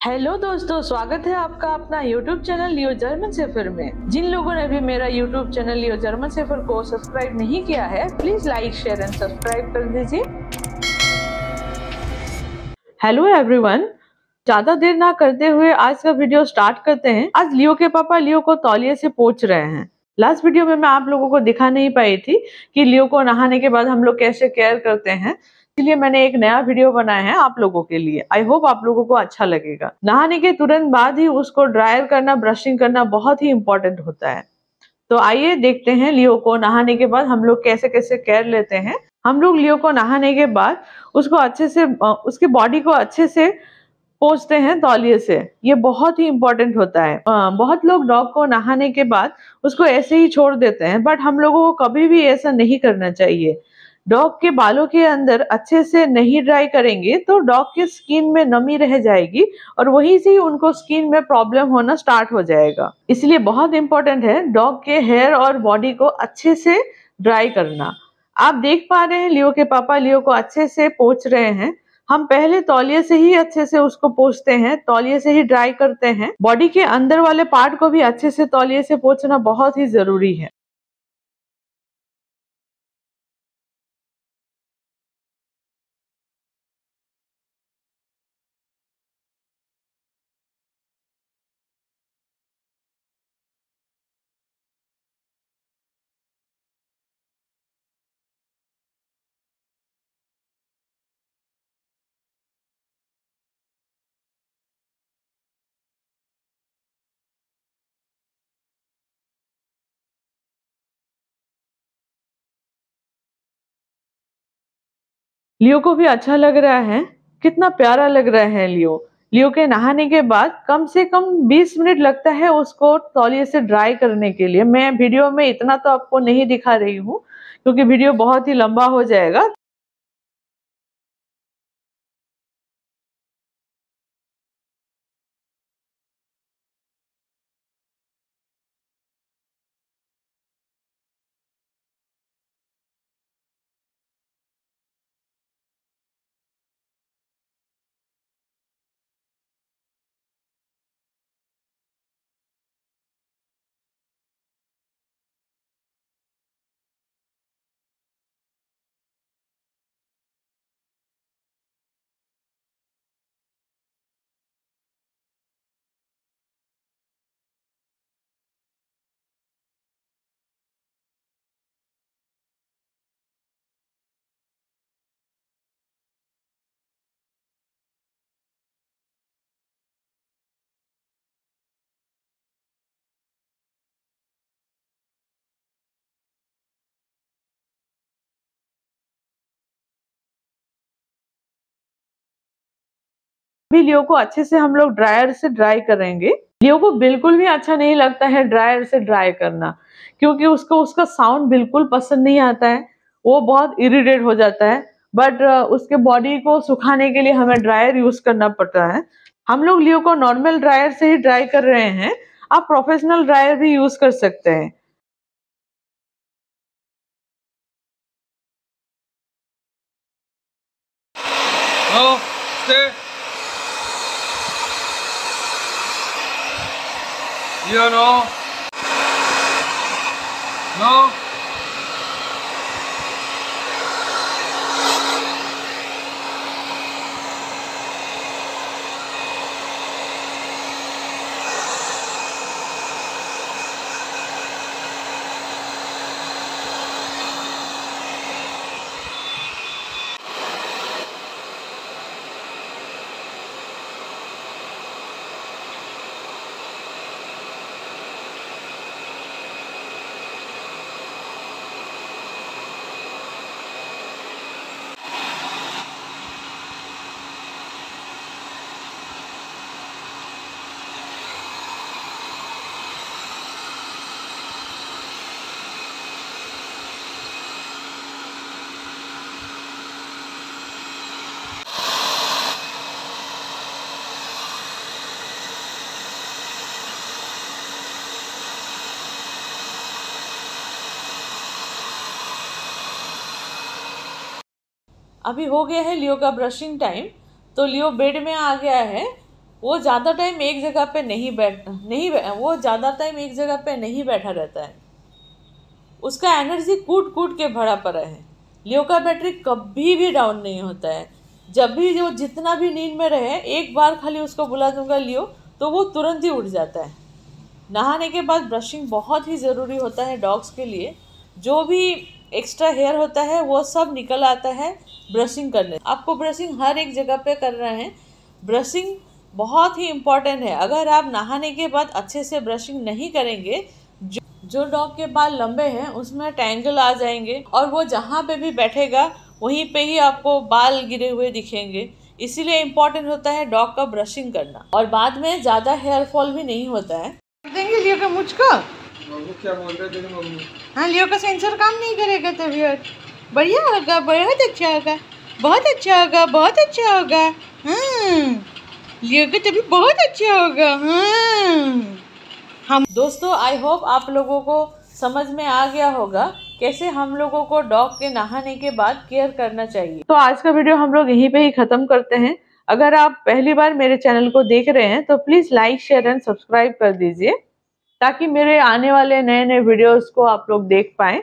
Hello दोस्तों, स्वागत है आपका अपना YouTube channel Leo German Safer में। जिन लोगों ने भी मेरा YouTube channel Leo German Safer को सब्सक्राइब नहीं किया है please like share and subscribe कर दीजिए। हेलो एवरीवन ज़्यादा देर ना करते हुए आज का वीडियो स्टार्ट करते हैं। आज लियो के पापा लियो को तौलिए से पोच रहे हैं। लास्ट वीडियो में मैं आप लोगों को दिखा नहीं पाई थी कि लियो को नहाने के बाद हम लोग कैसे केयर करते हैं। इसलिए मैंने एक नया वीडियो बनाया है आप लोगों के लिए। आई होप आप लोगों को अच्छा लगेगा। नहाने के तुरंत बाद ही उसको ड्रायर करना ब्रशिंग करना बहुत ही इंपॉर्टेंट होता है। तो आइए देखते हैं लियो को नहाने के बाद हम लोग कैसे कैसे केयर लेते हैं। हम लोग लियो को नहाने के बाद उसको अच्छे से उसके बॉडी को अच्छे से पोछते हैं तौलिए से। ये बहुत ही इंपॉर्टेंट होता है। बहुत लोग डॉग को नहाने के बाद उसको ऐसे ही छोड़ देते हैं बट हम लोगों को कभी भी ऐसा नहीं करना चाहिए। डॉग के बालों के अंदर अच्छे से नहीं ड्राई करेंगे तो डॉग के स्किन में नमी रह जाएगी और वहीं से ही उनको स्किन में प्रॉब्लम होना स्टार्ट हो जाएगा। इसलिए बहुत इंपॉर्टेंट है डॉग के हेयर और बॉडी को अच्छे से ड्राई करना। आप देख पा रहे हैं लियो के पापा लियो को अच्छे से पोछ रहे हैं। हम पहले तौलिए से ही अच्छे से उसको पोछते हैं तौलिए से ही ड्राई करते हैं। बॉडी के अंदर वाले पार्ट को भी अच्छे से तौलिए से पोछना बहुत ही ज़रूरी है। लियो को भी अच्छा लग रहा है। कितना प्यारा लग रहा है लियो। लियो के नहाने के बाद कम से कम 20 मिनट लगता है उसको तौलिए से ड्राई करने के लिए। मैं वीडियो में इतना तो आपको नहीं दिखा रही हूँ, क्योंकि वीडियो बहुत ही लंबा हो जाएगा। अभी लियो को अच्छे से हम लोग ड्रायर से ड्राई करेंगे। लियो को बिल्कुल भी अच्छा नहीं लगता है ड्रायर से ड्राई करना क्योंकि उसको उसका साउंड बिल्कुल पसंद नहीं आता है। वो बहुत इरिटेट हो जाता है बट उसके बॉडी को सुखाने के लिए हमें ड्रायर यूज़ करना पड़ता है। हम लोग लियो को नॉर्मल ड्रायर से ही ड्राई कर रहे हैं आप प्रोफेशनल ड्रायर भी यूज़ कर सकते हैं। No, ¿Sí o no? ¿No? अभी हो गया है लियो का ब्रशिंग टाइम तो लियो बेड में आ गया है। वो ज़्यादा टाइम एक जगह पे नहीं बैठ नहीं बै, वो ज़्यादा टाइम एक जगह पे नहीं बैठा रहता है। उसका एनर्जी कूट कूट के भरा पड़ा है। लियो का बैटरी कभी भी डाउन नहीं होता है। जब भी वो जितना भी नींद में रहे एक बार खाली उसको बुला दूँगा लियो तो वो तुरंत ही उठ जाता है। नहाने के बाद ब्रशिंग बहुत ही ज़रूरी होता है डॉग्स के लिए। जो भी एक्स्ट्रा हेयर होता है, वो सब निकल आता है ब्रशिंग करने आपको ब्रशिंग हर एक जगह पे कर रहे हैं। ब्रशिंग बहुत ही इंपॉर्टेंट है। अगर आप नहाने के बाद अच्छे से ब्रशिंग नहीं करेंगे, जो जो डॉग के बाल लंबे हैं, उसमें टैंगल आ जाएँगे और वो जहाँ पे भी बैठेगा, वहीं पे ही आपको बाल गिरे हुए दिखेंगे। इसीलिए इम्पोर्टेंट होता है डॉग का ब्रशिंग करना। और बाद में ज़्यादा हेयर फॉल भी नहीं होता है। देंगे का मुझको। हाँ लियो का सेंसर काम नहीं करेगा तबीयत। बढ़िया होगा बहुत अच्छा होगा, बहुत अच्छा होगा, बहुत अच्छा होगा। हाँ लियो का तभी बहुत अच्छा होगा हाँ हम दोस्तों आई होप आप लोगों को समझ में आ गया होगा कैसे हम लोगों को डॉग के नहाने के बाद केयर करना चाहिए। तो आज का वीडियो हम लोग यहीं पे ही खत्म करते हैं। अगर आप पहली बार मेरे चैनल को देख रहे हैं तो please like share and subscribe कर दीजिए। ताकि मेरे आने वाले नए नए वीडियोस को आप लोग देख पाएँ।